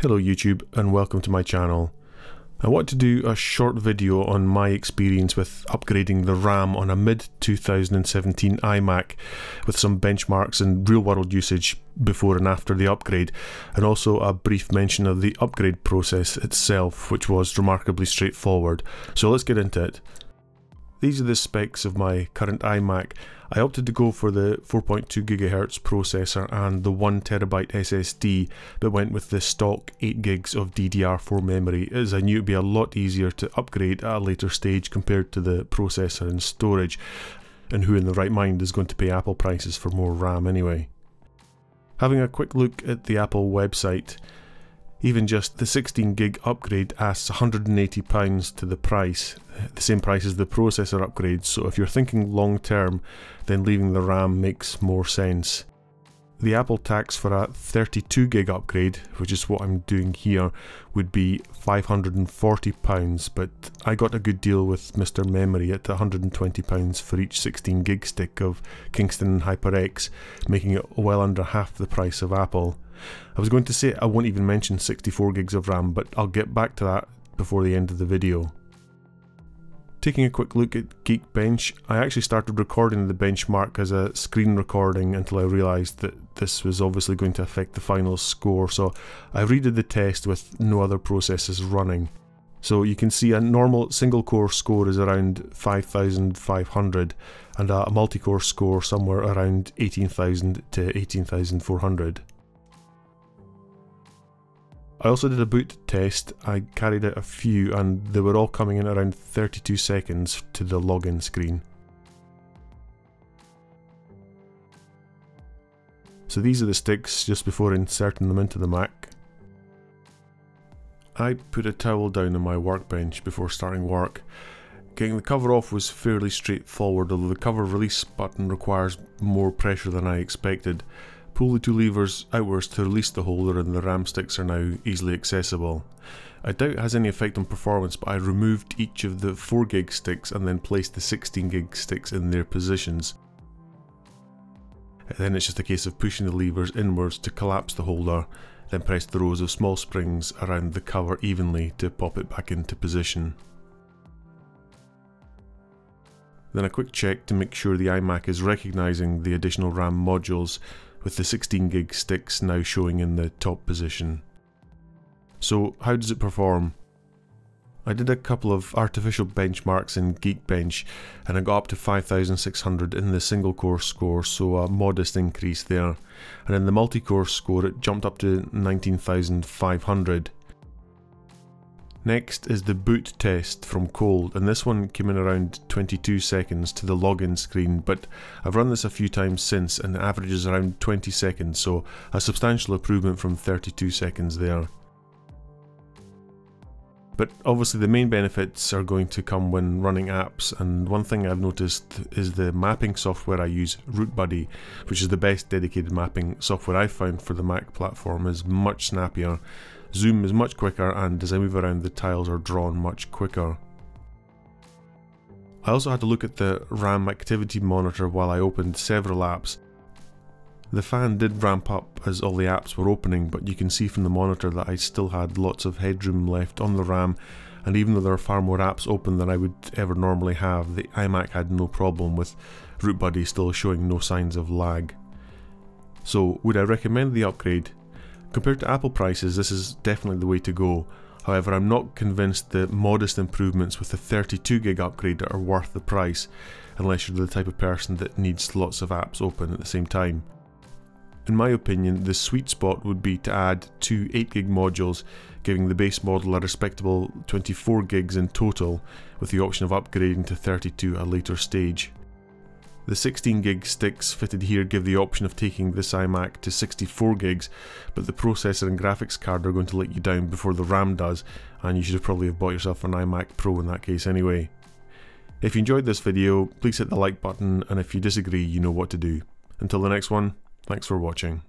Hello YouTube and welcome to my channel. I want to do a short video on my experience with upgrading the RAM on a mid 2017 iMac with some benchmarks and real world usage before and after the upgrade and also a brief mention of the upgrade process itself which was remarkably straightforward. So let's get into it. These are the specs of my current iMac. I opted to go for the 4.2 GHz processor and the 1TB SSD, but went with the stock 8 gigs of DDR4 memory as I knew it would be a lot easier to upgrade at a later stage compared to the processor and storage, and who in the right mind is going to pay Apple prices for more RAM anyway. Having a quick look at the Apple website, even just the 16 gig upgrade asks £180 to the price, the same price as the processor upgrade, so if you're thinking long term, then leaving the RAM makes more sense. The Apple tax for a 32 gig upgrade, which is what I'm doing here, would be £540, but I got a good deal with Mr. Memory at £120 for each 16 gig stick of Kingston HyperX, making it well under half the price of Apple. I was going to say I won't even mention 64 gigs of RAM, but I'll get back to that before the end of the video. Taking a quick look at Geekbench, I actually started recording the benchmark as a screen recording until I realised that this was obviously going to affect the final score, so I redid the test with no other processes running. So you can see a normal single core score is around 5500 and a multi-core score somewhere around 18000 to 18400. I also did a boot test, I carried out a few and they were all coming in around 32 seconds to the login screen. So these are the sticks just before inserting them into the Mac. I put a towel down on my workbench before starting work. Getting the cover off was fairly straightforward although the cover release button requires more pressure than I expected. Pull the two levers outwards to release the holder and the RAM sticks are now easily accessible. I doubt it has any effect on performance but I removed each of the 4 gig sticks and then placed the 16 gig sticks in their positions. then it's just a case of pushing the levers inwards to collapse the holder, then press the rows of small springs around the cover evenly to pop it back into position. Then a quick check to make sure the iMac is recognising the additional RAM modules with the 16 gig sticks now showing in the top position. So how does it perform? I did a couple of artificial benchmarks in Geekbench and I got up to 5600 in the single core score so a modest increase there and in the multi-core score it jumped up to 19500 Next is the boot test from Cold and this one came in around 22 seconds to the login screen but I've run this a few times since and the average is around 20 seconds so a substantial improvement from 32 seconds there. But obviously the main benefits are going to come when running apps and one thing I've noticed is the mapping software I use, RouteBuddy, which is the best dedicated mapping software I've found for the Mac platform is much snappier, zoom is much quicker and as I move around the tiles are drawn much quicker. I also had to look at the RAM activity monitor while I opened several apps the fan did ramp up as all the apps were opening, but you can see from the monitor that I still had lots of headroom left on the RAM, and even though there are far more apps open than I would ever normally have, the iMac had no problem with RouteBuddy still showing no signs of lag. So would I recommend the upgrade? Compared to Apple prices, this is definitely the way to go. However, I'm not convinced the modest improvements with the 32GB upgrade are worth the price, unless you're the type of person that needs lots of apps open at the same time. In my opinion, the sweet spot would be to add two 8GB modules, giving the base model a respectable 24 gigs in total, with the option of upgrading to 32 at a later stage. The 16 gig sticks fitted here give the option of taking this iMac to 64 gigs, but the processor and graphics card are going to let you down before the RAM does, and you should have probably have bought yourself an iMac Pro in that case anyway. If you enjoyed this video, please hit the like button, and if you disagree, you know what to do. Until the next one, Thanks for watching.